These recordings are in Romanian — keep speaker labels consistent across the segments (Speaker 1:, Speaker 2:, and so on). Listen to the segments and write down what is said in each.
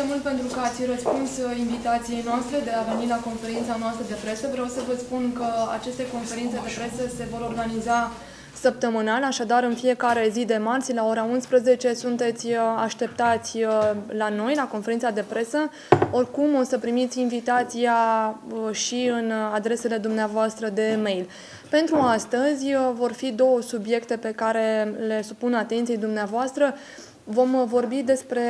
Speaker 1: foarte mult pentru că ați răspuns invitației noastre de a veni la conferința noastră de presă. Vreau să vă spun că aceste conferințe de presă se vor organiza săptămânal, așadar în fiecare zi de marți la ora 11 sunteți uh, așteptați uh, la noi, la conferința de presă. Oricum o să primiți invitația uh, și în adresele dumneavoastră de mail. Pentru astăzi vor fi două subiecte pe care le supun atenției dumneavoastră. Vom vorbi despre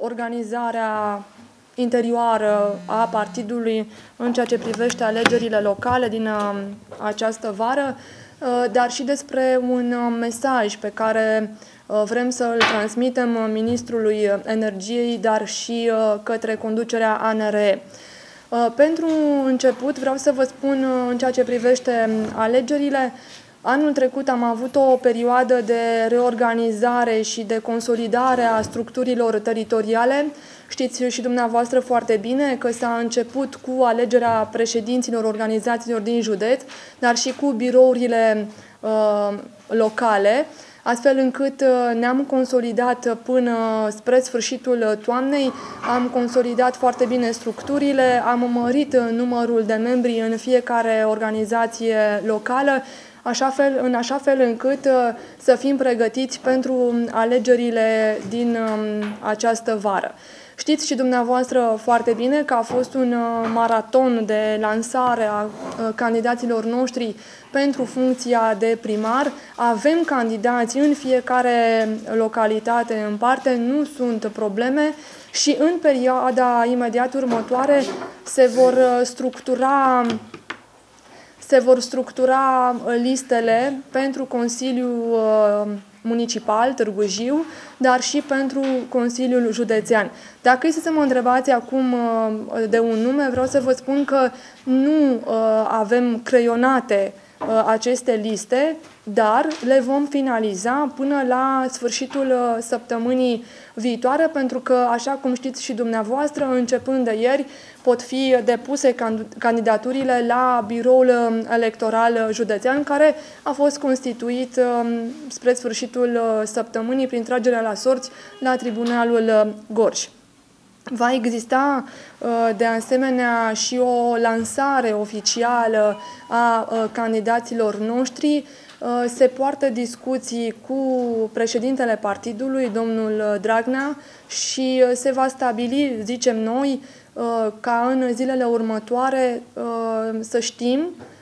Speaker 1: organizarea interioară a partidului în ceea ce privește alegerile locale din această vară. Uh, dar și despre un uh, mesaj pe care uh, vrem să îl transmitem Ministrului Energiei, dar și către conducerea ANRE. Pentru început vreau să vă spun în ceea ce privește alegerile, Anul trecut am avut o perioadă de reorganizare și de consolidare a structurilor teritoriale. Știți și dumneavoastră foarte bine că s-a început cu alegerea președinților organizațiilor din județ, dar și cu birourile uh, locale, astfel încât uh, ne-am consolidat până spre sfârșitul toamnei, am consolidat foarte bine structurile, am mărit numărul de membri în fiecare organizație locală, așa fel, în așa fel încât uh, să fim pregătiți pentru alegerile din um, această vară. Știți și dumneavoastră foarte bine că a fost un uh, maraton de lansare a uh, candidaților noștri pentru funcția de primar. Avem candidați în fiecare localitate în parte, nu sunt probleme și în perioada imediat următoare se vor uh, structura se vor structura listele pentru Consiliul Municipal Târgu Jiu, dar și pentru Consiliul Județean. Dacă este să mă întrebați acum uh, de un nume, vreau să vă spun că nu uh, avem creionate uh, aceste liste, dar le vom finaliza până la sfârșitul săptămânii viitoare, pentru că, așa cum știți și dumneavoastră, începând de ieri, pot fi depuse candidaturile la biroul electoral județean, care a fost constituit spre sfârșitul săptămânii prin tragerea la sorți la Tribunalul Gorj. Va exista de asemenea și o lansare oficială a candidaților noștri. Se poartă discuții cu președintele partidului, domnul Dragnea, și se va stabili, zicem noi, ca în zilele următoare să știm Uh,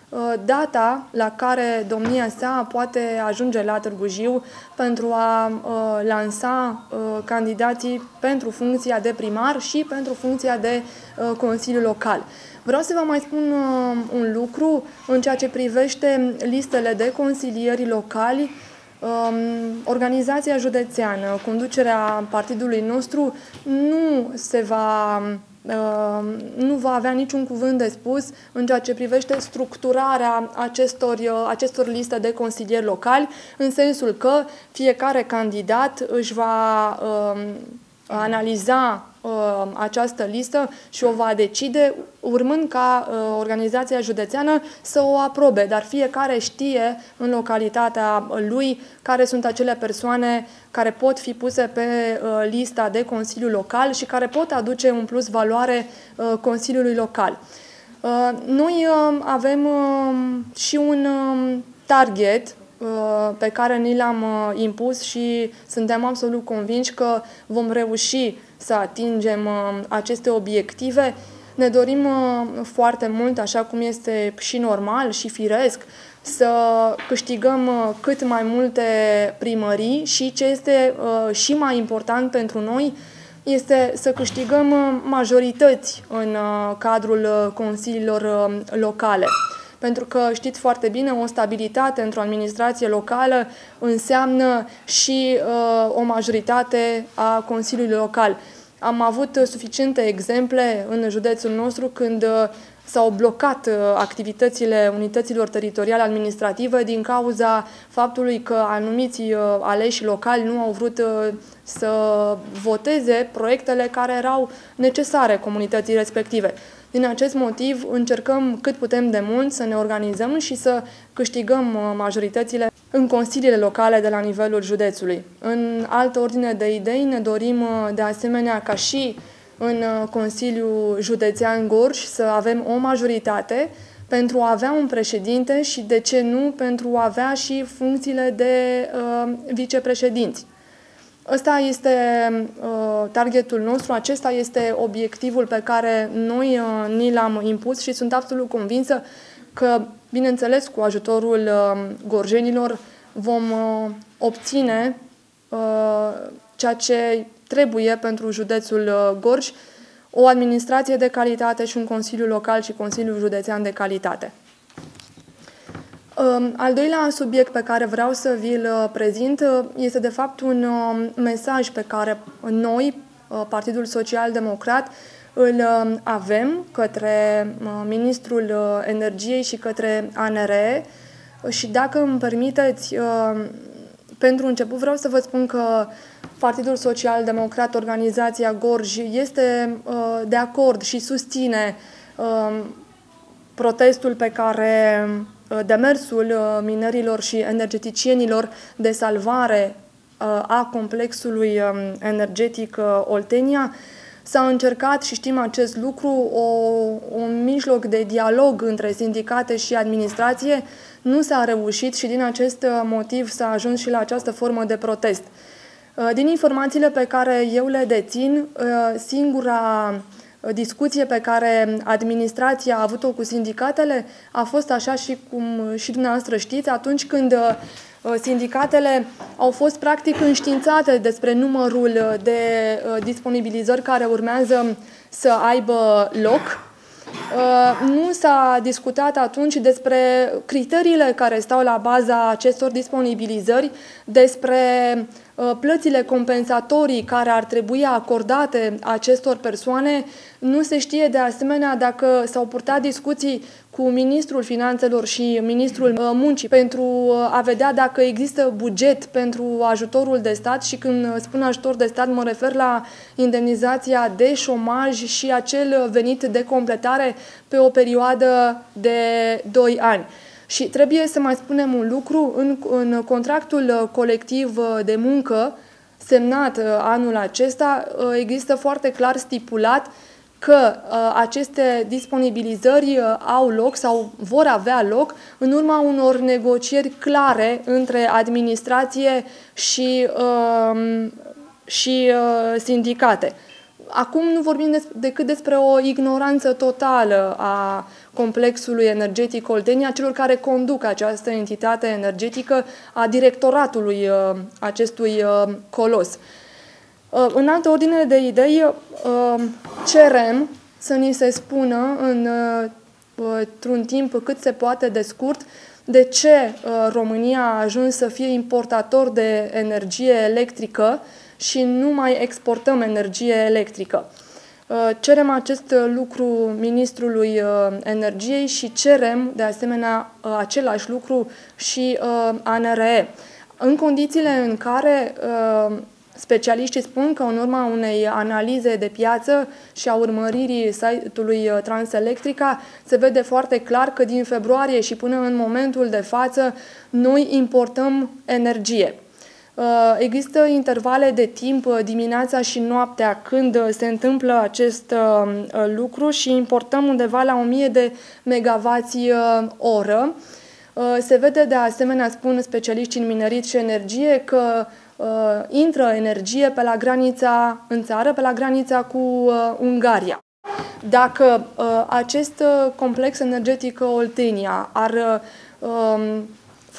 Speaker 1: data la care domnia sa poate ajunge la Târgu Jiu pentru a uh, lansa uh, candidații pentru funcția de primar și pentru funcția de Consiliu Local. Vreau să vă mai spun un lucru în ceea ce privește listele de consilieri locali. Um, organizația județeană, conducerea partidului nostru nu se va Ehm, nu va avea niciun cuvânt de spus în ceea ce privește structurarea acestor, uh, acestor liste de consilieri locali, în sensul că fiecare candidat își va uh, analiza uh, această listă și o va decide urmând ca uh, organizația județeană să o aprobe, dar fiecare știe în localitatea lui care sunt acele persoane care pot fi puse pe uh, lista de Consiliu Local și care pot aduce un plus valoare uh, Consiliului Local. Uh, noi uh, avem uh, și un uh, target Uh, pe care ni l-am uh, impus și suntem absolut convinși că vom reuși să atingem uh, aceste obiective. Ne dorim foarte mult, așa cum este și normal și firesc, să câștigăm cât mai multe primării și ce este și mai important pentru noi este să câștigăm majorități în cadrul consiliilor locale pentru că știți foarte bine, o stabilitate într-o administrație locală înseamnă și uh, o majoritate a Consiliului Local. Am avut suficiente exemple în județul nostru când uh, s-au blocat uh, activitățile unităților teritoriale administrative din cauza faptului că anumiți uh, aleși locali nu au vrut să voteze proiectele care erau necesare comunității respective. Din acest motiv încercăm cât putem de mult să ne organizăm și să câștigăm uh, majoritățile în consiliile locale de la nivelul județului. În altă ordine de idei ne dorim uh, de asemenea ca și în uh, Consiliul Județean Gorj să avem o majoritate pentru a avea un președinte și, de ce nu, pentru a avea și funcțiile de uh, vicepreședinți. Ăsta este uh, targetul nostru, acesta este obiectivul pe care noi uh, ni l-am impus și sunt absolut convinsă că, bineînțeles, cu ajutorul uh, gorjenilor vom uh, obține uh, ceea ce trebuie pentru județul uh, Gorj, o administrație de calitate și un Consiliu Local și Consiliul Județean de calitate. Um, al doilea subiect pe care vreau să vi-l uh, prezint uh, este de fapt un um, mesaj pe care noi, uh, Partidul Social Democrat, îl um, avem către Ministrul Energiei și către ANRE și dacă îmi permiteți, pentru început vreau să vă spun că Partidul Social Democrat, organizația Gorj, este de acord și susține protestul pe care Uh, demersul uh, minerilor și energeticienilor de salvare uh, a complexului um, energetic Oltenia, S-a încercat, și știm acest lucru, o, un mijloc de dialog între sindicate și administrație. Nu s-a reușit și din acest motiv s-a ajuns și la această formă de protest. Din informațiile pe care eu le dețin, singura discuție pe care administrația a avut-o cu sindicatele a fost așa și cum și dumneavoastră știți, atunci când uh, sindicatele au fost practic înștiințate despre numărul de uh, disponibilizări care urmează să aibă loc. Uh, nu s-a discutat atunci despre criteriile care stau la baza acestor disponibilizări, despre Uh, plățile compensatorii care ar trebui acordate acestor persoane. Nu se știe de asemenea dacă s-au purtat discuții cu Ministrul Finanțelor și Ministrul uh, Muncii pentru uh, a vedea dacă există buget pentru ajutorul de stat și când spun ajutor de stat mă refer la indemnizația de șomaj și acel venit de completare pe o perioadă de 2 ani. Și trebuie să mai spunem un lucru, în, în contractul uh, colectiv uh, de muncă semnat uh, anul acesta există foarte clar stipulat că aceste disponibilizări au loc sau vor avea loc în urma unor negocieri clare între administrație și, um, și sindicate. Acum nu vorbim decât despre o ignoranță totală a complexului energetic Oltenia, celor care conduc această entitate energetică, a directoratului uh, acestui uh, colos. Uh, în altă ordine de idei, cerem să ni se spună în, într-un timp cât se poate de scurt de ce România a ajuns să fie importator de energie electrică și nu mai exportăm energie electrică. Uh, cerem acest lucru Ministrului uh, Energiei și cerem de asemenea uh, același lucru și ANRE. În condițiile în care specialiștii spun că în urma unei analize de piață și a urmăririi site-ului Transelectrica se vede foarte clar că din februarie și până în momentul de față noi importăm energie. Uh, există intervale de timp uh, dimineața și noaptea când uh, se întâmplă acest lucru și importăm undeva la 1000 de megavați oră. Se vede de asemenea, spun specialiștii în minerit și energie, că intră energie pe la granița în țară, pe la granița cu Ungaria. Dacă acest complex energetic Oltenia ar um,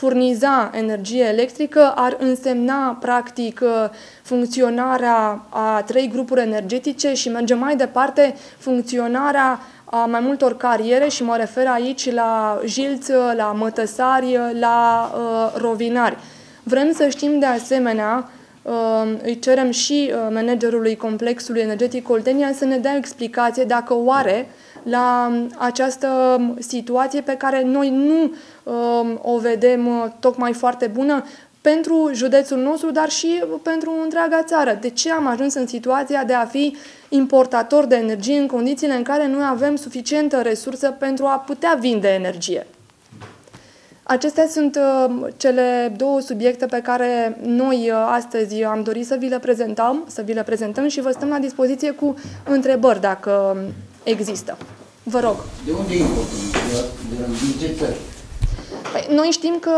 Speaker 1: furniza energie electrică ar însemna, practic, uh, funcționarea a trei grupuri energetice și merge mai departe funcționarea a mai multor cariere și mă refer aici la jilți, la mătăsari, la uh, rovinari. Vrem să știm de asemenea, uh, îi cerem și uh, managerului complexului energetic Oltenia să ne dea o explicație dacă oare la această situație pe care noi nu Um, o vedem uh, tocmai foarte bună, pentru județul nostru, dar și pentru întreaga țară. De ce am ajuns în situația de a fi importator de energie în condițiile în care nu avem suficientă resursă pentru a putea vinde energie? Acestea sunt uh, cele două subiecte pe care noi uh, astăzi am dorit să vi le prezentăm, să vi le prezentăm și vă stăm la dispoziție cu întrebări dacă există. Vă rog.
Speaker 2: De unde importul? Din ce țări?
Speaker 1: Păi, noi știm că,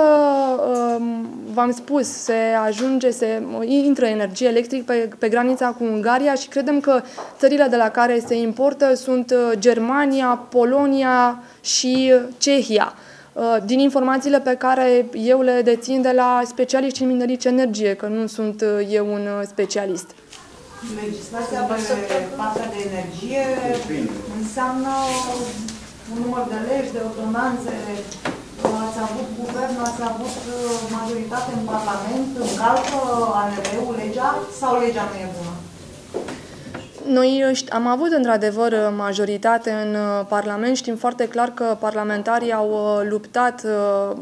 Speaker 1: um, v-am spus, se ajunge, se intră energie electrică pe, pe granița cu Ungaria și credem că țările de la care se importă sunt uh, Germania, Polonia și Cehia. Uh, din informațiile pe care eu le dețin de la specialiști în minerici energie, că nu sunt uh, eu un specialist.
Speaker 3: Legislația pe partea de energie înseamnă un număr de legi, de ordonanțe, ați avut guvern, ați avut uh, majoritate în Parlament, încalcă ANR-ul legea sau legea nu e bună?
Speaker 1: Noi am avut într-adevăr majoritate în uh, Parlament. Știm foarte clar că parlamentarii au uh, luptat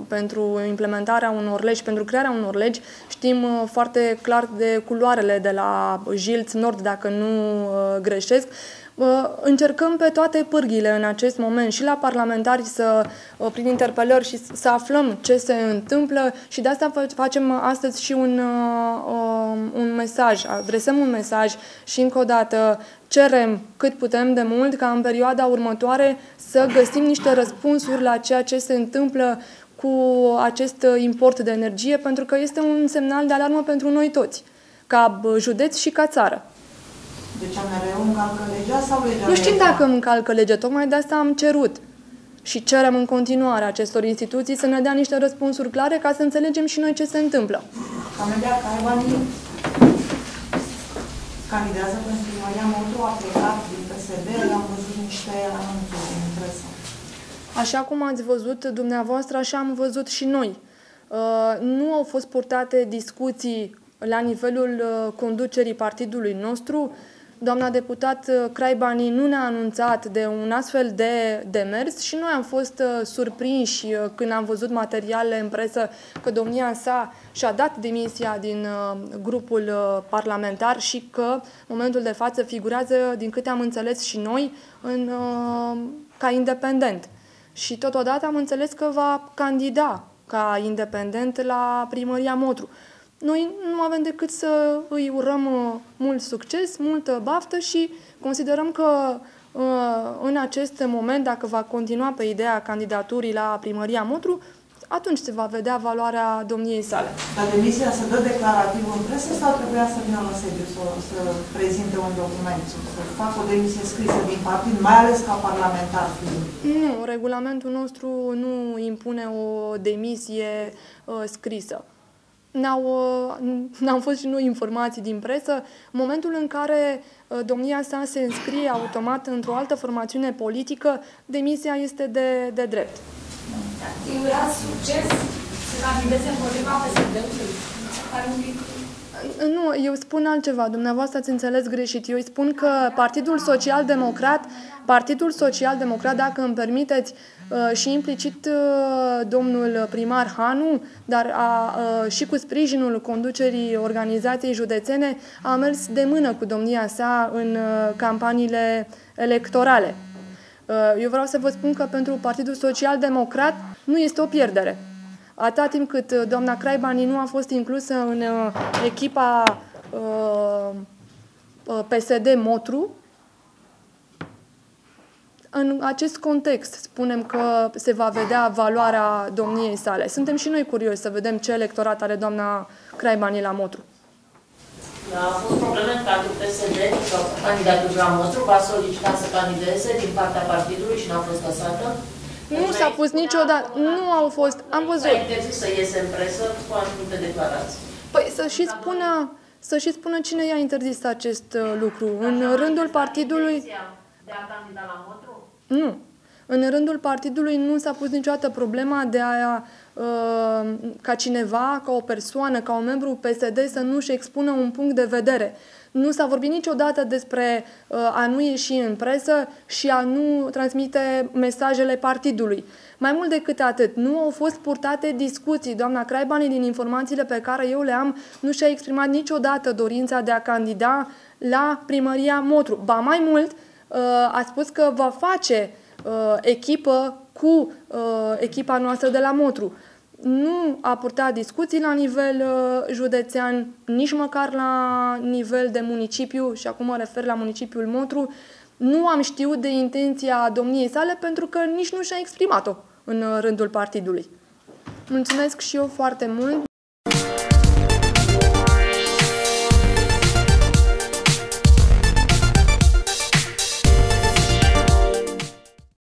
Speaker 1: pentru implementarea unor legi, pentru crearea unor legi. Știm foarte clar de culoarele de la Jilț Nord, dacă nu greșesc încercăm pe toate pârghile în acest moment și la parlamentari să, uh, prin interpelări și să aflăm ce se întâmplă și de asta facem astăzi și un, uh, um, un mesaj, adresăm un mesaj și încă o dată cerem cât putem de mult ca în perioada următoare să găsim niște răspunsuri la ceea ce se întâmplă cu acest import de energie, pentru că este un semnal de alarmă pentru noi toți, ca județ și ca țară.
Speaker 3: Deci ANR-ul încalcă legea sau legea
Speaker 1: Nu știm dacă încalcă legea, tocmai de asta am cerut. Și cerem în continuare acestor instituții să ne dea niște răspunsuri clare ca să înțelegem și noi ce se întâmplă.
Speaker 3: Camelia Caivani candidează pentru primăria Motru, a plecat din PSD, am văzut niște anunțuri din presă.
Speaker 1: Așa cum ați văzut dumneavoastră, așa am văzut și noi. Uh, nu au fost purtate discuții la nivelul uh, conducerii partidului nostru Doamna deputat uh, Craibani nu ne-a anunțat de un astfel de demers și noi am fost uh, surprinși uh, când am văzut materiale în presă că domnia sa și-a dat demisia din grupul parlamentar și că în momentul de față figurează, din câte am înțeles și noi, în, ca independent. Și totodată am înțeles că va candida ca independent la primăria Motru. Noi nu avem decât să îi urăm uh, mult succes, multă baftă și considerăm că uh, în acest moment, dacă va continua pe ideea candidaturii la primăria Motru, atunci se va vedea valoarea domniei sale.
Speaker 3: Dar demisia se dă declarativ în presă sau trebuia să vină la sediu să, să prezinte un document, să facă o demisie scrisă din partid, mai ales ca parlamentar?
Speaker 1: Nu, regulamentul nostru nu impune o demisie uh, scrisă ne-au, ne-au fost și noi informații din presă. În momentul în care uh, domnia sa se înscrie automat într-o altă formațiune politică, demisia este de, de drept.
Speaker 4: Îi urea succes să candideze împotriva PSD-ului.
Speaker 1: Nu, eu spun altceva. Dumneavoastră ați înțeles greșit. Eu îi spun că Partidul Social Democrat, Partidul Social Democrat, dacă îmi permiteți, uh, și implicit uh, domnul primar Hanu, dar a, uh, și cu sprijinul conducerii organizației județene, a mers de mână cu domnia sa în campaniile electorale. Eu vreau să vă spun că pentru Partidul Social Democrat nu este o pierdere. Atâta timp cât uh, doamna Craibani nu a fost inclusă în uh, echipa uh, PSD Motru, în acest context spunem că se va vedea valoarea domniei sale. Suntem și noi curioși să vedem ce electorat are doamna Craibani la Motru.
Speaker 5: Da, a fost probleme pentru PSD, că candidatul la Motru va solicita să candideze din partea partidului și n-a fost lăsată.
Speaker 1: Nu s-a pus niciodată, nu au fost, am văzut. S-a
Speaker 5: interzis să iese în presă cu anumite declarații.
Speaker 1: Păi să și spună, să și spună cine i-a interzis acest uh, lucru. În rândul partidului...
Speaker 5: De a candida la Motru?
Speaker 1: Nu. În rândul partidului nu s-a pus niciodată problema de a uh, ca cineva, ca o persoană, ca un membru PSD să nu-și expună un punct de vedere. Nu s-a vorbit niciodată despre uh, a nu ieși în presă și a nu transmite mesajele partidului. Mai mult decât atât, nu au fost purtate discuții. Doamna Craibani, din informațiile pe care eu le am, nu și-a exprimat niciodată dorința de a candida la primăria Motru. Ba mai mult, uh, a spus că va face uh, echipă cu uh, echipa noastră de la Motru nu a purtat discuții la nivel uh, județean, nici măcar la nivel de municipiu, și acum mă refer la municipiul Motru, nu am știut de intenția domniei sale pentru că nici nu și-a exprimat-o în uh, rândul partidului. Mulțumesc și eu foarte mult!